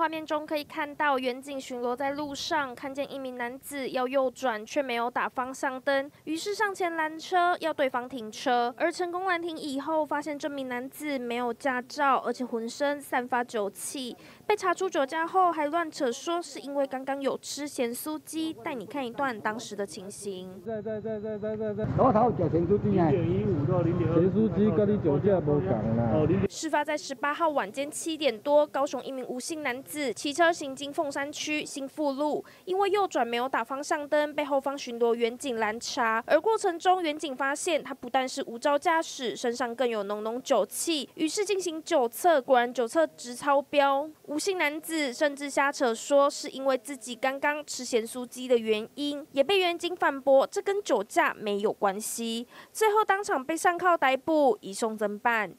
画面中可以看到，远景巡逻在路上，看见一名男子要右转，却没有打方向灯，于是上前拦车，要对方停车。而成功拦停以后，发现这名男子没有驾照，而且浑身散发酒气。被查出酒驾后，还乱扯说是因为刚刚有吃咸酥鸡。带你看一段当时的情形。在在在在在在在，我头食咸酥鸡啊！零点一五到零点二。咸酥鸡跟你酒驾无同啦。事发在十八号晚间七点多，高雄一名无姓男子骑车行经凤山区新富路，因为右转没有打方向灯，被后方巡逻员警拦查。而过程中，员警发现他不但是无照驾驶，身上更有浓浓酒气，于是进行酒测，果然酒测值超标。吴姓男子甚至瞎扯说是因为自己刚刚吃咸酥鸡的原因，也被员警反驳这跟酒驾没有关系。最后当场被上铐逮捕，移送侦办。